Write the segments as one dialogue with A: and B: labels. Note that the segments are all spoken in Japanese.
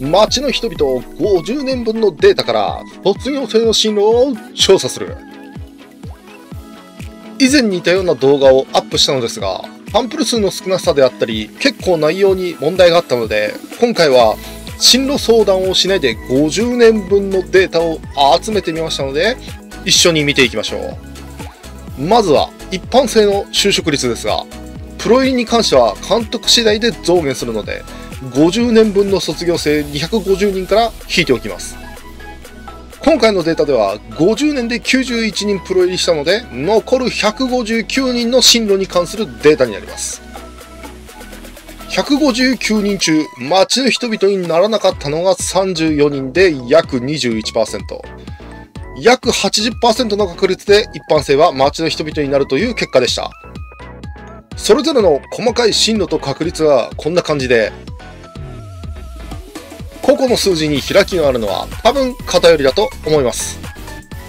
A: 町の人々50年分のデータから卒業生の進路を調査する。以前に似たような動画をアップしたのですが、サンプル数の少なさであったり、結構内容に問題があったので、今回は進路相談をしないで50年分のデータを集めてみましたので、一緒に見ていきましょう。まずは一般性の就職率ですが、プロ入りに関しては監督次第で増減するので、50年分の卒業生250人から引いておきます。今回のデータでは50年で91人プロ入りしたので残る159人の進路に関するデータになります。159人中町の人々にならなかったのが34人で約21%約80%の確率で一般性は町の人々になるという結果でした。それぞれの細かい進路と確率はこんな感じで個々の数字に開きがあるのは多分偏りだと思います。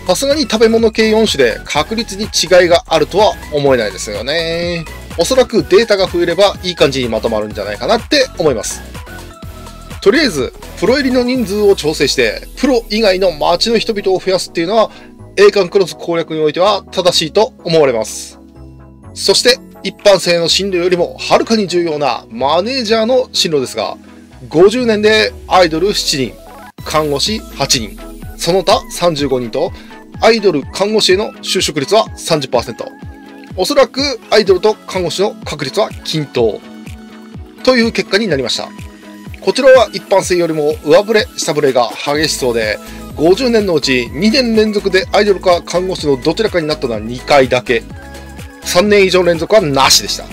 A: さすがに食べ物系4種で確率に違いがあるとは思えないですよね。おそらくデータが増えればいい感じにまとまるんじゃないかなって思います。とりあえず、プロ入りの人数を調整して、プロ以外の街の人々を増やすっていうのは、栄冠クロス攻略においては正しいと思われます。そして、一般性の進路よりもはるかに重要なマネージャーの進路ですが、50年でアイドル7人、看護師8人、その他35人と、アイドル、看護師への就職率は30%。おそらくアイドルと看護師の確率は均等。という結果になりました。こちらは一般性よりも上振れ、下振れが激しそうで、50年のうち2年連続でアイドルか看護師のどちらかになったのは2回だけ。3年以上連続はなしでした。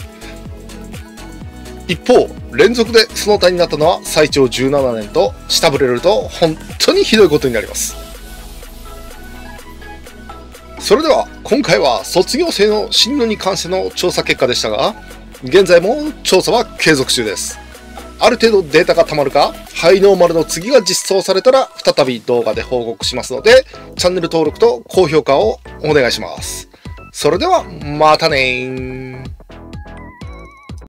A: 一方、連続でその他になったのは最長17年と、下振れると本当にひどいことになります。それでは、今回は卒業生の進路に関しての調査結果でしたが、現在も調査は継続中です。ある程度データが溜まるか、ハイノーマルの次が実装されたら再び動画で報告しますので、チャンネル登録と高評価をお願いします。それでは、またね